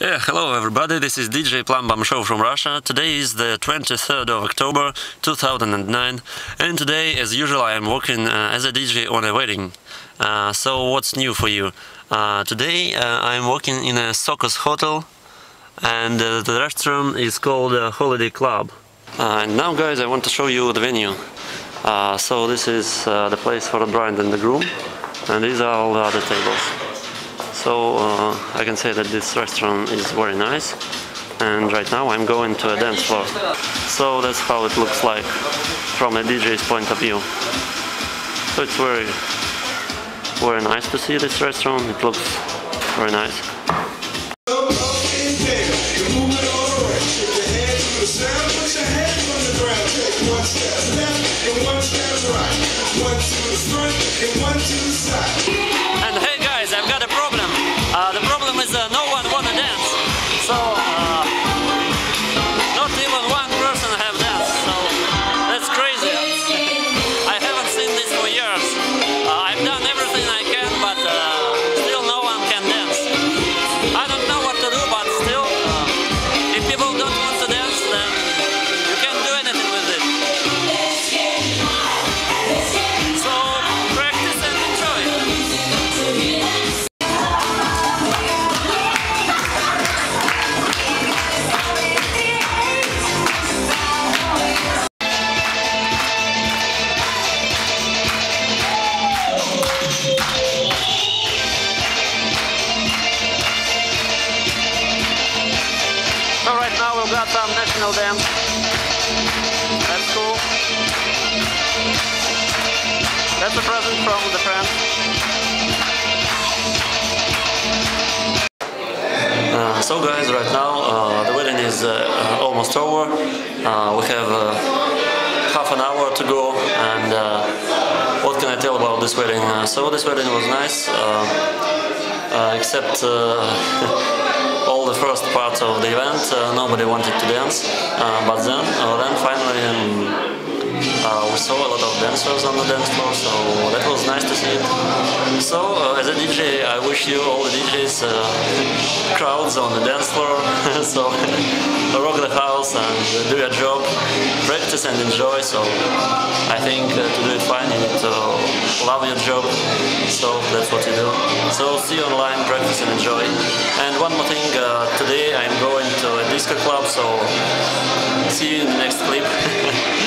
Yeah, hello everybody, this is DJ Plumbum Show from Russia. Today is the 23rd of October 2009 and today, as usual, I am working uh, as a DJ on a wedding. Uh, so what's new for you? Uh, today uh, I am working in a Sokos hotel and uh, the restaurant is called uh, Holiday Club. and now guys I want to show you the venue. so this is the place for the bride and the groom and these are all the other tables. So uh, I can say that this restaurant is very nice and right now I'm going to a dance floor. So that's how it looks like from a DJ's point of view. So it's very, very nice to see this restaurant. It looks very nice. And hey So right we've got some national dance. That's cool. That's a present from the friend. Uh, so guys, right now uh, the wedding is uh, almost over. Uh, we have uh, half an hour to go and uh, what can I tell about this wedding? So this wedding was nice, except the first part of the event, uh, nobody wanted to dance. Uh, but then, uh, then finally, um, we saw a lot of dancers on the dance floor, so that was nice to see it. So, as a DJ, I wish you all the DJs crowds on the dance floor. so, rock the house and do your job, practice and enjoy. So, I think to do it fine, you need to love your job. So, that's what you do. So, see you online, practice and enjoy. And one more thing, uh, today I'm going to a disco club, so see you in the next clip.